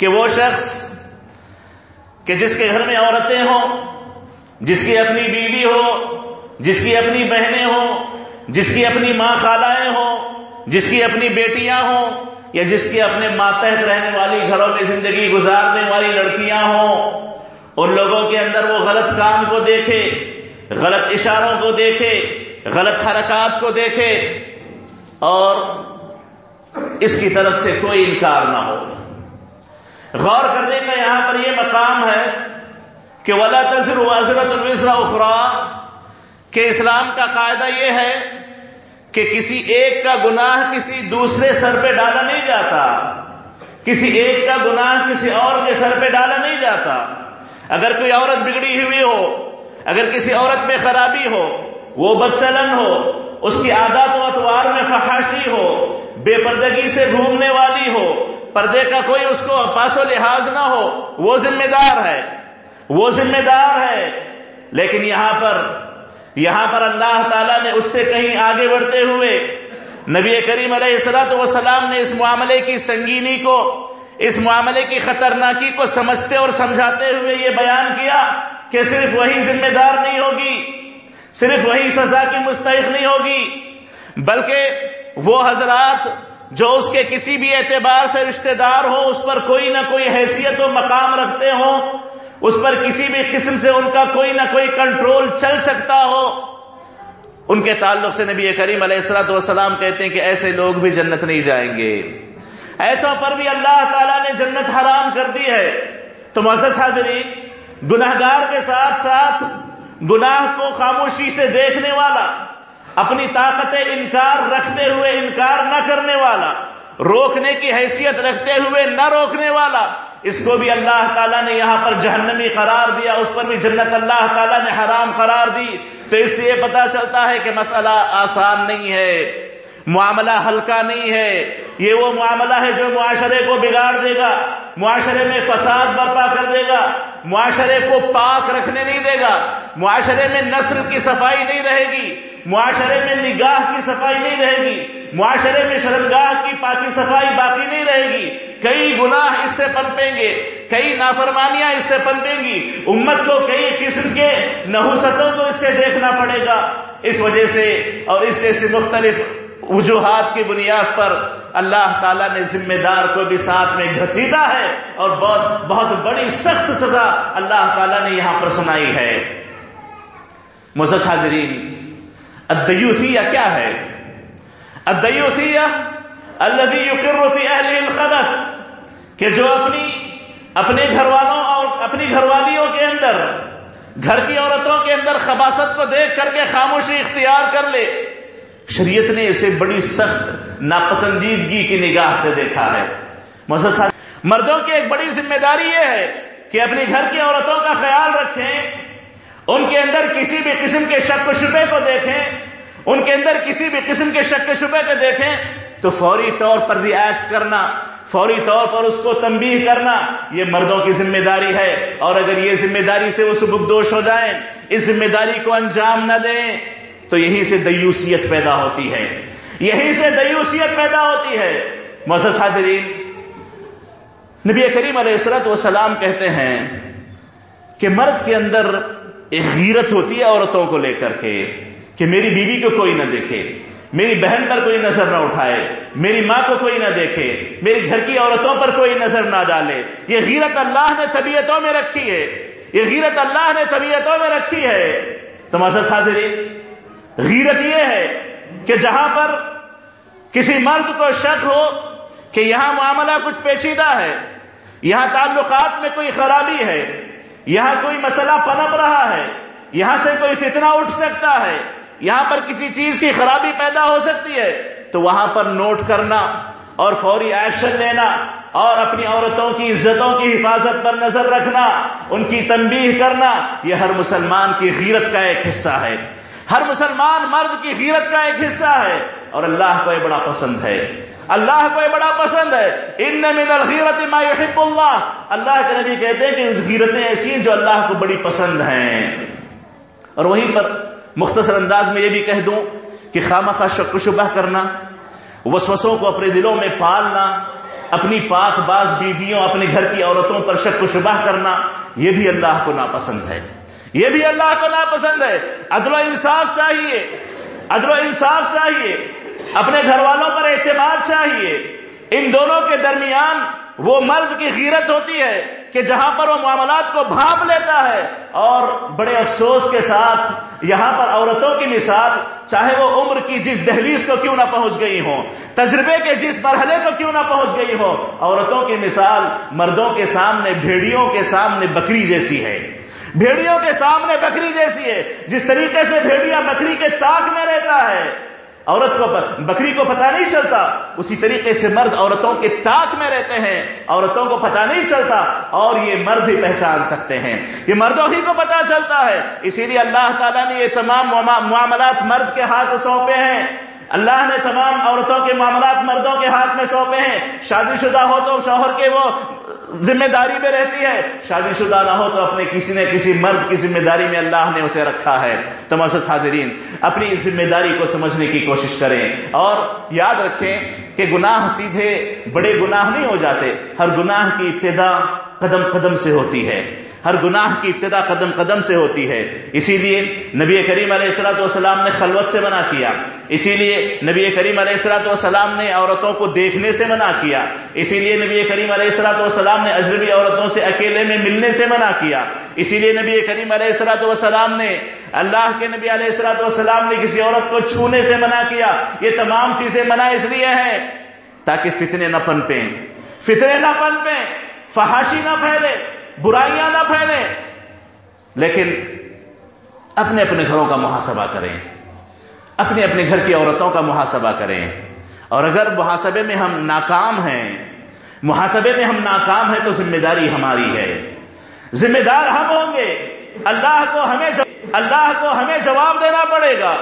کہ وہ شخص کہ جس کے گھر میں عورتیں ہوں، جس کی اپنی بیوی ہو، جس کی اپنی بہنیں ہوں، جس کی اپنی ماں خالائیں ہوں، جس کی اپنی بیٹیاں ہوں، یا جس کی اپنے ماتحت رہنے والی گھروں میں زندگی گزارنے والی لڑکیاں ہوں، ان لوگوں کے اندر وہ غلط کام کو دیکھے، غلط اشاروں کو دیکھے، غلط حرکات کو دیکھے، اور اس کی طرف سے کوئی انکار نہ ہو۔ غور کرنے کا یہاں پر یہ مقام ہے کہ ولا تذر واضرت الوزرا اخرا کہ اسلام کا قاعدہ یہ ہے کہ کسی ایک کا گناہ کسی دوسرے سر پہ ڈالا نہیں جاتا، کسی ایک کا گناہ کسی اور کے سر پہ ڈالا نہیں جاتا۔ اگر کوئی عورت بگڑی ہوئی ہو، اگر کسی عورت میں خرابی ہو، وہ بدچلن ہو، اس کی عادات و اتوار میں فحاشی ہو، بے پردگی سے گھومنے والی ہو پردے کا کوئی اس کو پاس و لحاظ نہ ہو، وہ ذمہ دار ہے۔ وہ ذمہ دار ہے۔ لیکن یہاں پر یہاں پر اللہ تعالیٰ نے اس سے کہیں آگے بڑھتے ہوئے نبی کریم علیہ السلاۃ وسلام نے اس معاملے کی سنگینی کو، اس معاملے کی خطرناکی کو سمجھتے اور سمجھاتے ہوئے یہ بیان کیا کہ صرف وہی ذمہ دار نہیں ہوگی، صرف وہی سزا کی مستحق نہیں ہوگی، بلکہ وہ حضرات جو اس کے کسی بھی اعتبار سے رشتہ دار ہو اس پر کوئی نہ کوئی حیثیت و مقام رکھتے ہوں، اس پر کسی بھی قسم سے ان کا کوئی نہ کوئی کنٹرول چل سکتا ہو۔ ان کے تعلق سے نبی کریم علیہ السلاۃ والسلام کہتے ہیں کہ ایسے لوگ بھی جنت نہیں جائیں گے۔ ایسا پر بھی اللہ تعالیٰ نے جنت حرام کر دی ہے۔ تو معزز حاضرین گناہ گار کے ساتھ ساتھ گناہ کو خاموشی سے دیکھنے والا اپنی طاقت انکار رکھتے ہوئے انکار نہ کرنے والا، روکنے کی حیثیت رکھتے ہوئے نہ روکنے والا، اس کو بھی اللہ تعالیٰ نے یہاں پر جہنمی قرار دیا، اس پر بھی جنت اللہ تعالیٰ نے حرام قرار دی۔ تو اس سے یہ پتا چلتا ہے کہ مسئلہ آسان نہیں ہے۔ معاملہ ہلکا نہیں ہے۔ یہ وہ معاملہ ہے جو معاشرے کو بگاڑ دے گا۔ معاشرے میں فساد برپا کر دے گا۔ معاشرے کو پاک رکھنے نہیں دے گا۔ معاشرے میں نسل کی صفائی نہیں رہے گی۔ معاشرے میں نگاہ کی صفائی نہیں رہے گی۔ معاشرے میں شرمگاہ کی پاکی صفائی باقی نہیں رہے گی۔ کئی گناہ اس سے پنپیں گے۔ کئی نافرمانیاں اس سے پنپیں گی۔ امت کو کئی قسم کے نحوستوں کو اس سے دیکھنا پڑے گا۔ اس وجہ سے اور اس جیسے مختلف وجوہات کی بنیاد پر اللہ تعالیٰ نے ذمہ دار کو بھی ساتھ میں گھسیٹا ہے اور بہت بہت بڑی سخت سزا اللہ تعالیٰ نے یہاں پر سنائی ہے۔ مزہ حاضرین ادیوسیہ کیا ہے؟ ادیوسیہ اللہ یقر فی اہل الخبث، کہ جو اپنی اپنے گھر والوں اور اپنی گھر والیوں کے اندر، گھر کی عورتوں کے اندر خباست کو دیکھ کر کے خاموشی اختیار کر لے شریعت نے اسے بڑی سخت ناپسندیدگی کی نگاہ سے دیکھا ہے۔ مردوں کی ایک بڑی ذمہ داری یہ ہے کہ اپنی گھر کی عورتوں کا خیال رکھیں، ان کے اندر کسی بھی قسم کے شک و شبے کو دیکھیں، ان کے اندر کسی بھی قسم کے شک و شبے کو دیکھیں تو فوری طور پر ری ایکٹ کرنا، فوری طور پر اس کو تنبیہ کرنا، یہ مردوں کی ذمہ داری ہے۔ اور اگر یہ ذمہ داری سے وہ سبکدوش ہو جائیں، اس ذمہ داری کو انجام نہ دیں۔ تو یہیں سے دیوسیت پیدا ہوتی ہے۔ یہیں سے دیوسیت پیدا ہوتی ہے۔ محسوس حاضرین، نبی کریم علیہ السلط وسلام کہتے ہیں کہ مرد کے اندر ایک غیرت ہوتی ہے عورتوں کو لے کر کے، کہ میری بیوی کو کوئی نہ دیکھے، میری بہن پر کوئی نظر نہ اٹھائے، میری ماں کو کوئی نہ دیکھے، میری گھر کی عورتوں پر کوئی نظر نہ ڈالے۔ یہ غیرت اللہ نے طبیعتوں میں رکھی ہے۔ یہ غیرت اللہ نے طبیعتوں میں رکھی ہے۔ تو مزہ غیرت یہ ہے کہ جہاں پر کسی مرد کو شک ہو کہ یہاں معاملہ کچھ پیچیدہ ہے، یہاں تعلقات میں کوئی خرابی ہے، یہاں کوئی مسئلہ پنپ رہا ہے، یہاں سے کوئی فتنہ اٹھ سکتا ہے، یہاں پر کسی چیز کی خرابی پیدا ہو سکتی ہے، تو وہاں پر نوٹ کرنا اور فوری ایکشن لینا اور اپنی عورتوں کی عزتوں کی حفاظت پر نظر رکھنا، ان کی تنبیہ کرنا، یہ ہر مسلمان کی غیرت کا ایک حصہ ہے۔ ہر مسلمان مرد کی غیرت کا ایک حصہ ہے اور اللہ کو یہ بڑا پسند ہے۔ اللہ کو یہ بڑا پسند ہے۔ ان من الغیرت ما يحب اللہ۔ اللہ کے نبی کہتے ہیں کہ غیرتیں ایسی ہیں جو اللہ کو بڑی پسند ہیں۔ اور وہیں پر مختصر انداز میں یہ بھی کہہ دوں کہ خامہ خواہ شک و شبہ کرنا، وسوسوں کو اپنے دلوں میں پالنا، اپنی پاک باز بیویوں، اپنے گھر کی عورتوں پر شک و شبہ کرنا، یہ بھی اللہ کو ناپسند ہے۔ یہ بھی اللہ کو ناپسند ہے۔ عدل و انصاف چاہیے۔ عدل و انصاف چاہیے۔ اپنے گھر والوں پر اعتماد چاہیے۔ ان دونوں کے درمیان وہ مرد کی غیرت ہوتی ہے کہ جہاں پر وہ معاملات کو بھانپ لیتا ہے اور بڑے افسوس کے ساتھ یہاں پر عورتوں کی مثال، چاہے وہ عمر کی جس دہلیز کو کیوں نہ پہنچ گئی ہو تجربے کے جس مرحلے کو کیوں نہ پہنچ گئی ہو عورتوں کی مثال مردوں کے سامنے، بھیڑیوں کے سامنے بکری جیسی ہے۔ بھیڑیوں کے سامنے بکری جیسی ہے، جس طریقے سے بھیڑیا بکری کے تاک میں رہتا ہے۔ عورت کو بکری کو پتا نہیں چلتا، اسی طریقے سے مرد عورتوں کے تاک میں رہتے ہیں۔ عورتوں کو پتا نہیں چلتا اور یہ مرد ہی پہچان سکتے ہیں۔ یہ مردوں ہی کو پتا چلتا ہے۔ اسی لیے اللہ تعالیٰ نے یہ تمام معاملات مرد کے ہاتھ سونپے ہیں۔ اللہ نے تمام عورتوں کے معاملات مردوں کے ہاتھ میں سونپے ہیں۔ شادی شدہ ہو تو شوہر کے وہ ذمہ داری میں رہتی ہے۔ شادی شدہ نہ ہو تو اپنے کسی نہ کسی مرد کی ذمہ داری میں اللہ نے اسے رکھا ہے۔ تو حاضرین اپنی ذمہ داری کو سمجھنے کی کوشش کریں۔ اور یاد رکھیں کہ گناہ سیدھے بڑے گناہ نہیں ہو جاتے۔ ہر گناہ کی ابتدا قدم قدم سے ہوتی ہے۔ ہر گناہ کی ابتدا قدم قدم سے ہوتی ہے۔ اسی لیے نبی کریم علیہ السلاۃ والسلام نے خلوت سے منع کیا۔ اسی لیے نبی کریم علیہ السلاۃ والسلام نے عورتوں کو دیکھنے سے منع کیا۔ اسی لیے نبی کریم علیہ السلاۃ والسلام نے اجنبی عورتوں سے اکیلے میں ملنے سے منع کیا۔ اسی لیے نبی کریم علیہ السلاۃ والسلام نے اللہ کے نبی علیہ السلاۃ والسلام نے کسی عورت کو چھونے سے منع کیا۔ یہ تمام چیزیں منع اس لیے ہیں تاکہ فتنے نہ پنپیں فتنے نہ پنپیں فحاشی نہ پھیلے، برائیاں نہ پھیلیں لیکن اپنے اپنے گھروں کا محاسبہ کریں۔ اپنے اپنے گھر کی عورتوں کا محاسبہ کریں۔ اور اگر محاسبے میں ہم ناکام ہیں، محاسبے میں ہم ناکام ہیں تو ذمہ داری ہماری ہے۔ ذمہ دار ہم ہوں گے۔ اللہ کو ہمیں اللہ کو ہمیں جواب دینا پڑے گا۔